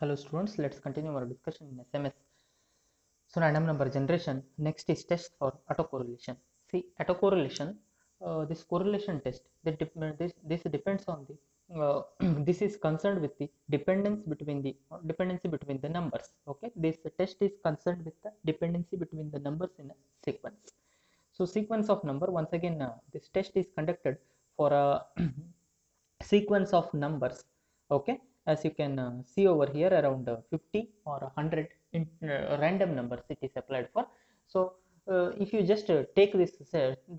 Hello students, let's continue our discussion in SMS. So random number generation. Next is test for autocorrelation. See autocorrelation, uh, this correlation test, uh, this this depends on the uh, this is concerned with the dependence between the uh, dependency between the numbers. Okay, this test is concerned with the dependency between the numbers in a sequence. So sequence of number once again uh, this test is conducted for a sequence of numbers. Okay, as you can uh, see over here around uh, 50 or 100 in, uh, random numbers it is applied for. So uh, if you just take this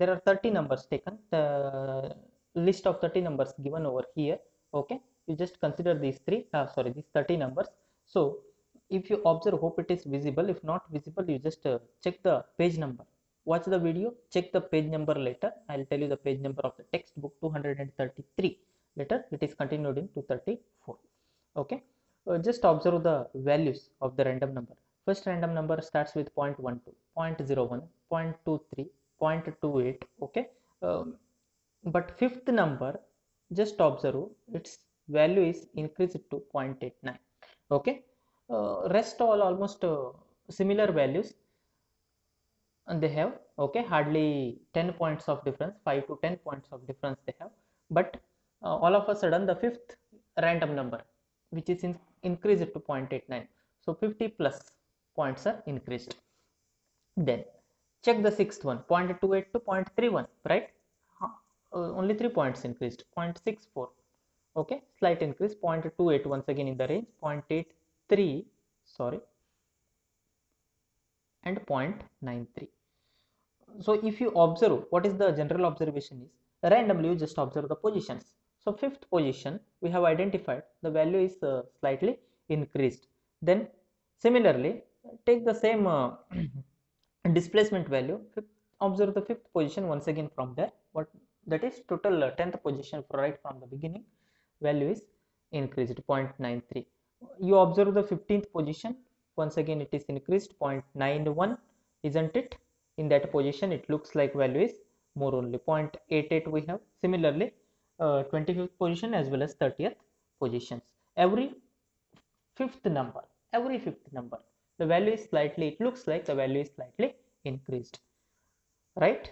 there are 30 numbers taken. The list of 30 numbers given over here okay? You just consider these three sorry these 30 numbers. So if you observe hope it is visible. If not visible you just uh, check the page number. Watch the video check the page number later. I'll tell you the page number of the textbook 233 later it is continued in 234 okay? Uh, just observe the values of the random number. First random number starts with 0.12 0.01 0.23 0.28 okay? Um, but fifth number just observe its value is increased to 0.89 okay? Uh, rest all almost uh, similar values and they have okay? Hardly 10 points of difference 5 to 10 points of difference they have. But uh, all of a sudden the fifth random number which is in, increased to 0.89 so 50 plus points are increased. Then check the sixth one 0.28 to 0.31 right? Uh, only 3 points increased 0.64 okay slight increase 0.28 once again in the range 0.83 sorry and 0.93 so if you observe what is the general observation is randomly you just observe the positions so fifth position we have identified the value is uh, slightly increased. Then similarly take the same uh, displacement value. Observe the fifth position once again from there. What that is total uh, 10th position right from the beginning. Value is increased 0.93 you observe the 15th position. Once again it is increased 0.91 isn't it? In that position it looks like value is more only 0.88 we have. Similarly uh, 25th position as well as 30th positions. Every fifth number every fifth number the value is slightly it looks like the value is slightly increased right?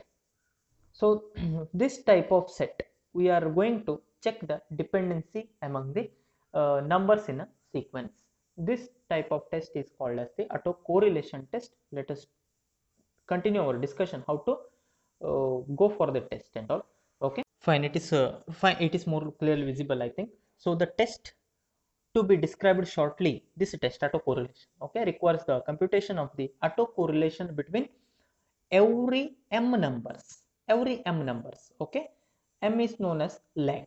So this type of set we are going to check the dependency among the uh, numbers in a sequence. This type of test is called as the autocorrelation test. Let us continue our discussion how to uh, go for the test and all fine it is uh, fine it is more clearly visible i think. So the test to be described shortly this test autocorrelation okay requires the computation of the autocorrelation between every m numbers every m numbers okay. m is known as lag.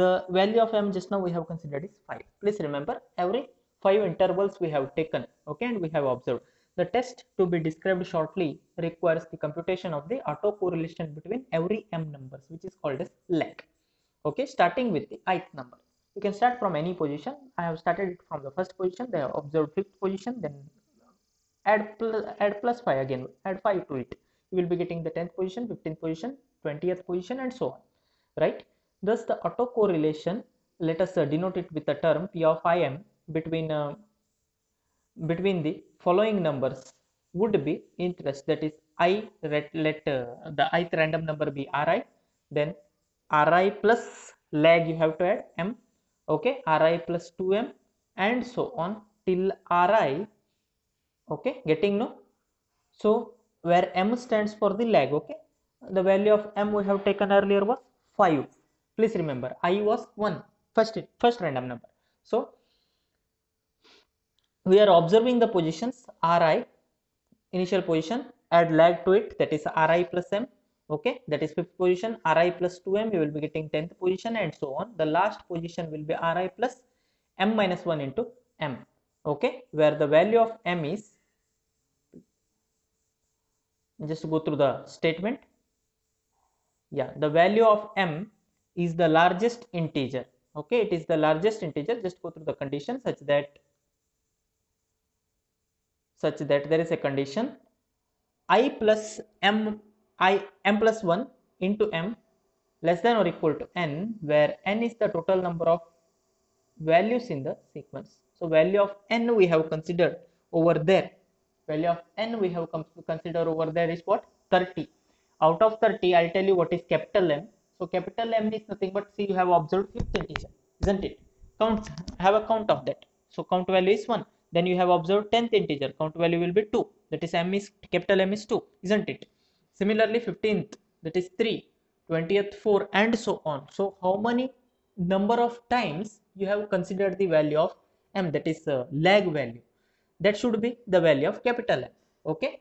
The value of m just now we have considered is 5 please remember every 5 intervals we have taken okay and we have observed the test to be described shortly requires the computation of the autocorrelation between every m numbers which is called as lag okay starting with the ith number. You can start from any position. I have started it from the first position have observed fifth position then add plus add plus 5 again add 5 to it. You will be getting the 10th position 15th position 20th position and so on right? Thus the autocorrelation let us uh, denote it with the term p of im between uh, between the following numbers would be interest that is i let, uh, the ith random number be ri then ri plus lag you have to add m okay ri plus 2m and so on till ri okay getting no? So where m stands for the lag okay the value of m we have taken earlier was 5 please remember i was 1 first first random number. So we are observing the positions ri initial position add lag to it that is ri plus m okay? That is fifth position ri plus 2m you will be getting 10th position and so on. The last position will be ri plus m minus 1 into m okay? Where the value of m is just go through the statement. Yeah the value of m is the largest integer okay? It is the largest integer just go through the condition such that such that there is a condition i plus m i m plus 1 into m less than or equal to n where n is the total number of values in the sequence. So value of n we have considered over there. Value of n we have considered over there is what? 30. Out of 30, I'll tell you what is capital M. So capital M is nothing but see you have observed fifth integer, isn't it? Count have a count of that. So count value is 1. Then you have observed 10th integer, count value will be 2. That is M is capital M is 2, isn't it? Similarly, 15th that is 3, 20th 4 and so on. So how many number of times you have considered the value of m that is uh, lag value that should be the value of capital M okay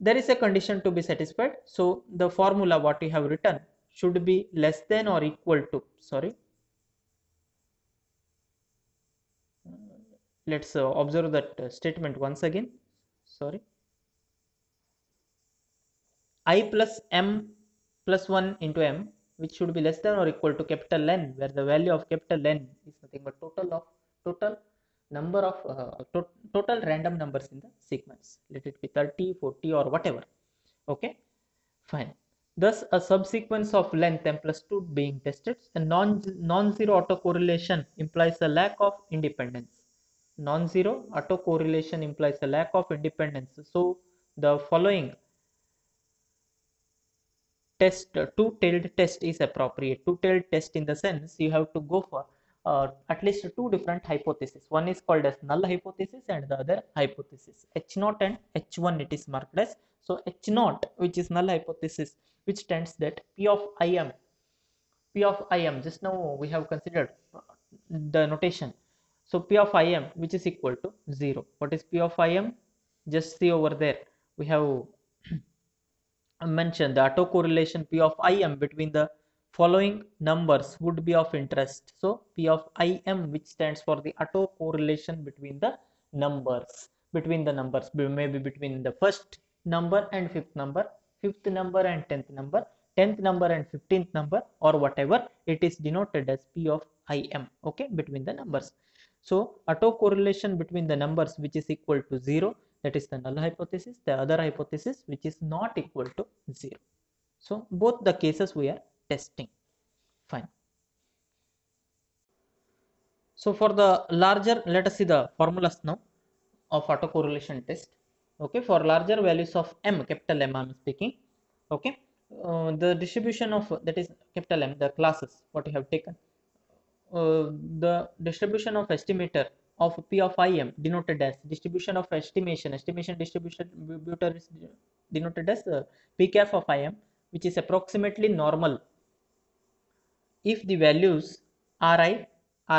there is a condition to be satisfied so the formula what we have written should be less than or equal to sorry let's uh, observe that uh, statement once again. Sorry. I plus m plus 1 into m which should be less than or equal to capital N where the value of capital N is nothing but total of total number of uh, to total random numbers in the sequence let it be 30 40 or whatever. Okay? Fine. Thus a subsequence of length m plus 2 being tested a non non-zero autocorrelation implies a lack of independence non-zero autocorrelation implies a lack of independence. So the following test two-tailed test is appropriate. Two-tailed test in the sense you have to go for uh, at least two different hypotheses. One is called as null hypothesis and the other hypothesis. H naught and h1 it is marked as. So h naught which is null hypothesis which stands that p of im p of im just now we have considered the notation so p of im which is equal to 0 what is p of im just see over there we have mentioned the autocorrelation P of Im between the following numbers would be of interest. So P of Im which stands for the autocorrelation between the numbers between the numbers maybe between the first number and fifth number fifth number and 10th number 10th number and 15th number or whatever it is denoted as P of Im okay between the numbers. So autocorrelation between the numbers which is equal to 0 that is the null hypothesis the other hypothesis which is not equal to 0 so both the cases we are testing. Fine. So for the larger let us see the formulas now of autocorrelation test. Okay for larger values of m capital m i'm speaking. Okay uh, the distribution of that is capital m the classes what you have taken uh, the distribution of estimator of P of Im denoted as distribution of estimation. Estimation distribution is denoted as uh, P cap of Im which is approximately normal if the values Ri,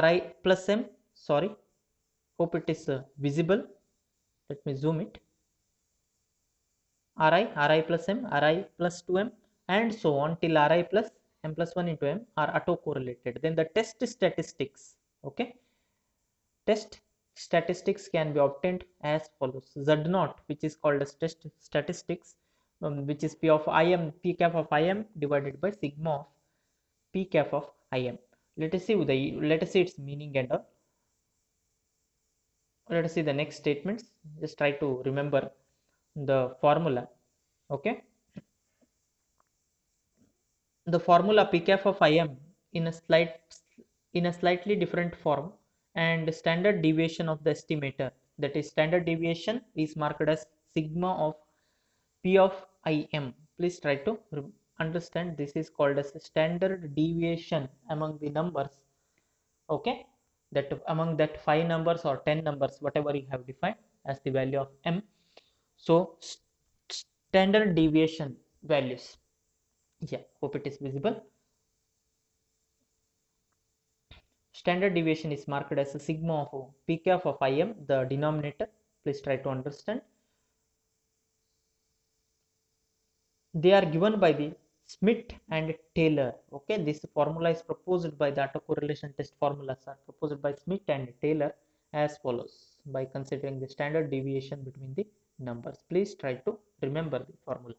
Ri plus M, sorry, hope it is uh, visible. Let me zoom it. Ri, Ri plus M, Ri plus 2M and so on till Ri plus M plus 1 into M are autocorrelated. Then the test statistics, okay? Test statistics can be obtained as follows. Z naught which is called as test statistics um, which is p of im p cap of im divided by sigma of p cap of im let us see the let us see its meaning and all. Let us see the next statements. Just try to remember the formula okay the formula p of im in a slight in a slightly different form and standard deviation of the estimator. That is standard deviation is marked as sigma of p of im please try to understand this is called as standard deviation among the numbers. Okay? That among that five numbers or 10 numbers whatever you have defined as the value of m. So st standard deviation values yeah hope it is visible. Standard deviation is marked as a sigma of p cap of im the denominator. Please try to understand. They are given by the Schmidt and Taylor. Okay this formula is proposed by the autocorrelation test formulas are proposed by Schmidt and Taylor as follows. By considering the standard deviation between the numbers please try to remember the formula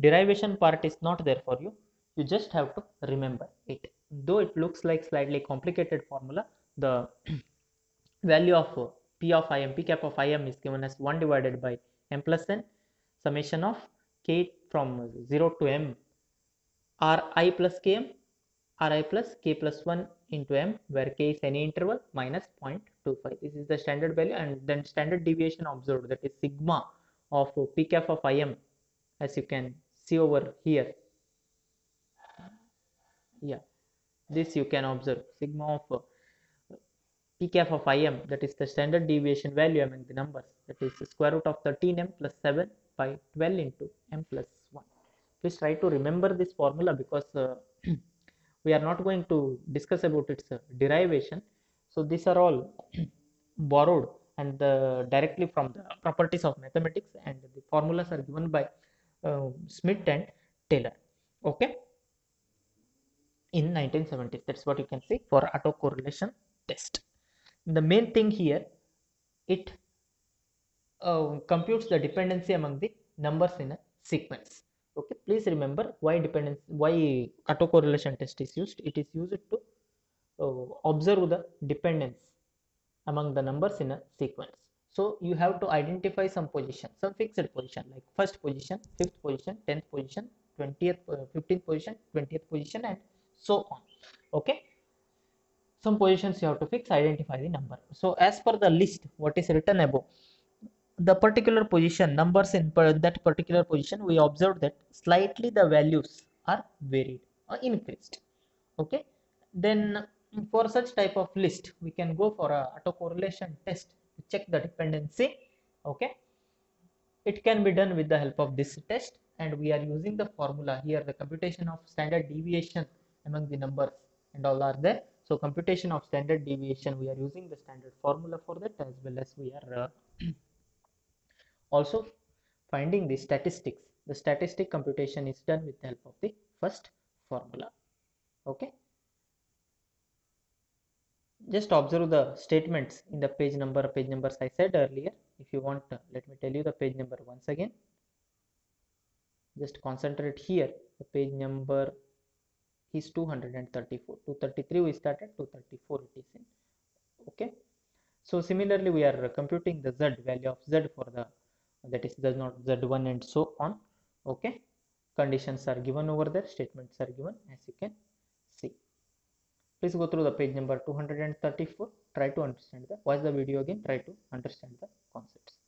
derivation part is not there for you. You just have to remember it. Though it looks like slightly complicated formula the value of p of im p cap of im is given as 1 divided by m plus n summation of k from 0 to m. R i plus km r i plus k plus 1 into m where k is any interval minus 0.25 this is the standard value and then standard deviation observed that is sigma of p cap of im as you can see over here. Yeah. This you can observe. Sigma of uh, of im that is the standard deviation value among the numbers. That is square root of 13m plus 7 by 12 into m plus 1 please try to remember this formula because uh, we are not going to discuss about its uh, derivation. So these are all borrowed and uh, directly from the properties of mathematics and the formulas are given by uh, Schmidt and Taylor. Okay? In 1970s that's what you can see for autocorrelation test. The main thing here it uh, computes the dependency among the numbers in a sequence. Okay? Please remember why dependence why autocorrelation test is used. It is used to uh, observe the dependence among the numbers in a sequence so you have to identify some position some fixed position like first position fifth position 10th position 20th uh, 15th position 20th position and so on. Okay? Some positions you have to fix identify the number. So as per the list what is written above the particular position numbers in per that particular position we observed that slightly the values are varied or increased. Okay? Then for such type of list we can go for a autocorrelation test check the dependency okay? It can be done with the help of this test and we are using the formula here. The computation of standard deviation among the numbers and all are there. So computation of standard deviation we are using the standard formula for that as well as we are uh, also finding the statistics. The statistic computation is done with the help of the first formula okay just observe the statements in the page number page numbers i said earlier. If you want uh, let me tell you the page number once again. Just concentrate here. The page number is 234 233 we started 234 it is in. Okay? So similarly we are computing the z value of z for the that is does not z1 and so on. Okay? Conditions are given over there statements are given as you can please go through the page number 234 try to understand the watch the video again. Try to understand the concepts